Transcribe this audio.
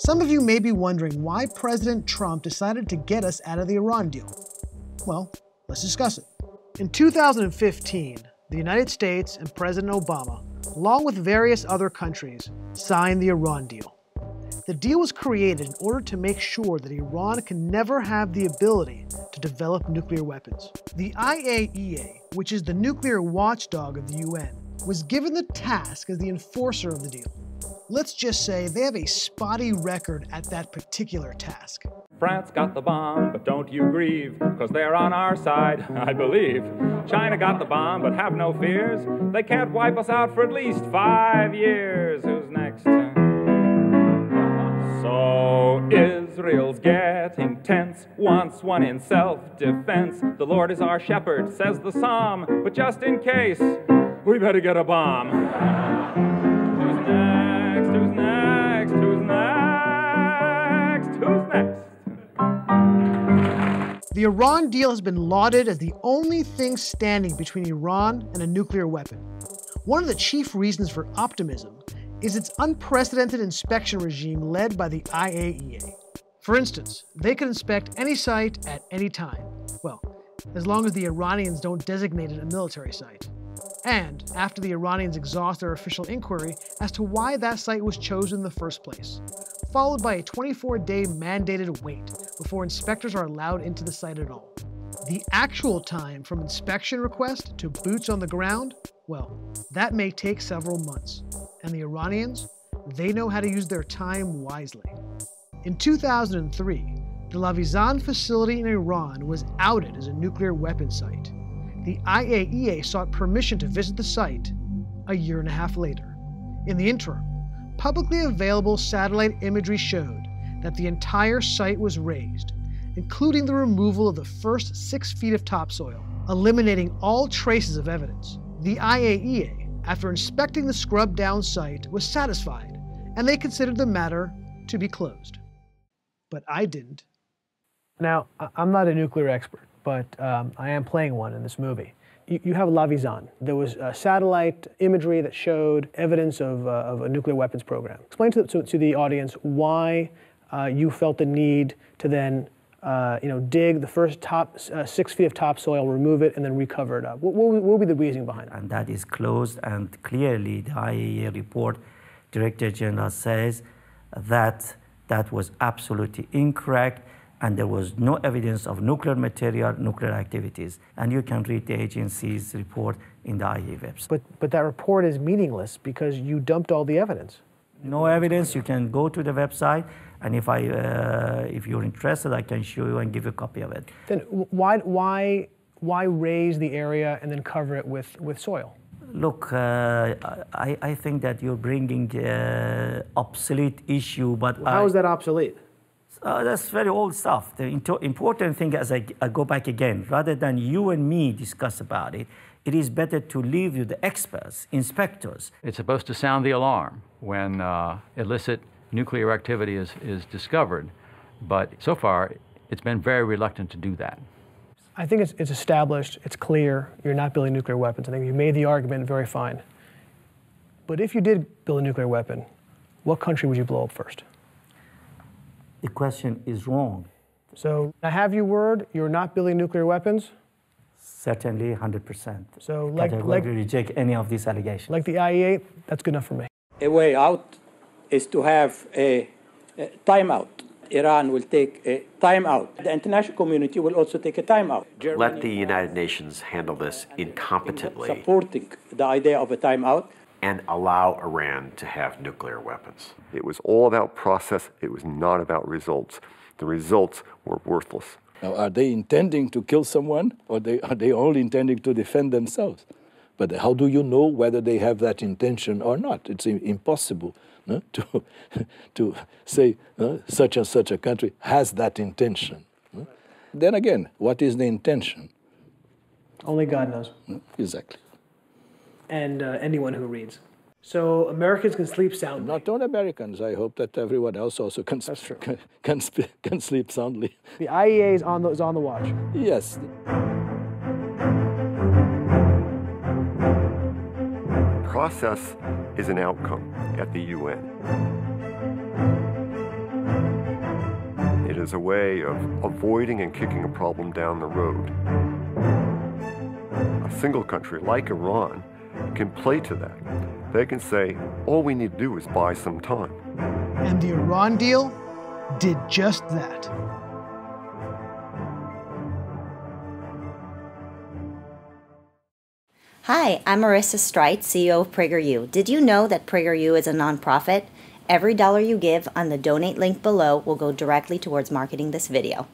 Some of you may be wondering why President Trump decided to get us out of the Iran deal. Well, let's discuss it. In 2015, the United States and President Obama, along with various other countries, signed the Iran deal. The deal was created in order to make sure that Iran can never have the ability to develop nuclear weapons. The IAEA, which is the nuclear watchdog of the UN, was given the task as the enforcer of the deal. Let's just say they have a spotty record at that particular task. France got the bomb, but don't you grieve, cause they're on our side, I believe. China got the bomb, but have no fears, they can't wipe us out for at least five years. Who's next? So Israel's getting tense, wants one in self-defense. The Lord is our shepherd, says the psalm, but just in case, we better get a bomb. The Iran deal has been lauded as the only thing standing between Iran and a nuclear weapon. One of the chief reasons for optimism is its unprecedented inspection regime led by the IAEA. For instance, they can inspect any site at any time. Well, as long as the Iranians don't designate it a military site. And after the Iranians exhaust their official inquiry as to why that site was chosen in the first place, followed by a 24 day mandated wait before inspectors are allowed into the site at all. The actual time from inspection request to boots on the ground, well, that may take several months. And the Iranians, they know how to use their time wisely. In 2003, the Lavizan facility in Iran was outed as a nuclear weapon site. The IAEA sought permission to visit the site a year and a half later. In the interim, publicly available satellite imagery showed that the entire site was razed, including the removal of the first six feet of topsoil, eliminating all traces of evidence. The IAEA, after inspecting the scrubbed down site, was satisfied, and they considered the matter to be closed. But I didn't. Now, I'm not a nuclear expert, but um, I am playing one in this movie. You, have Lavizan. There was a satellite imagery that showed evidence of, uh, of a nuclear weapons program. Explain to, to, to the audience why uh, you felt the need to then uh, you know, dig the first top uh, six feet of topsoil, remove it, and then recover it up. What, what, what will be the reasoning behind it? And that is closed, and clearly the IAEA report, Director General says that that was absolutely incorrect and there was no evidence of nuclear material, nuclear activities. And you can read the agency's report in the IAEA website. But, but that report is meaningless because you dumped all the evidence. No evidence, you can go to the website, and if, I, uh, if you're interested, I can show you and give you a copy of it. Then why, why, why raise the area and then cover it with, with soil? Look, uh, I, I think that you're bringing uh, obsolete issue, but well, how I, is that obsolete? Uh, that's very old stuff. The important thing, as I, I, go back again, rather than you and me discuss about it, it is better to leave you the experts, inspectors. It's supposed to sound the alarm when uh, illicit nuclear activity is, is discovered, but so far it's been very reluctant to do that. I think it's, it's established, it's clear, you're not building nuclear weapons. I think you made the argument very fine. But if you did build a nuclear weapon, what country would you blow up first? The question is wrong. So I have your word, you're not building nuclear weapons? Certainly, 100%. So like, like reject any of these allegations. Like the IAEA, that's good enough for me. A way out is to have a, a timeout. Iran will take a timeout. The international community will also take a timeout. Let the United Nations handle this incompetently. Supporting the idea of a timeout. And allow Iran to have nuclear weapons. It was all about process, it was not about results. The results were worthless. Now, are they intending to kill someone or they, are they only intending to defend themselves? But how do you know whether they have that intention or not? It's impossible no, to, to say no, such and such a country has that intention. No? Then again, what is the intention? Only God knows. Exactly. And uh, anyone who reads. So Americans can sleep soundly. Not only Americans. I hope that everyone else also can, That's true. can, can, can sleep soundly. The IEA is on the, is on the watch. Yes. Process is an outcome at the UN. It is a way of avoiding and kicking a problem down the road. A single country like Iran can play to that. They can say, all we need to do is buy some time. And the Iran deal did just that. Hi, I'm Marissa Streit, CEO of PragerU. Did you know that PragerU is a nonprofit? Every dollar you give on the donate link below will go directly towards marketing this video.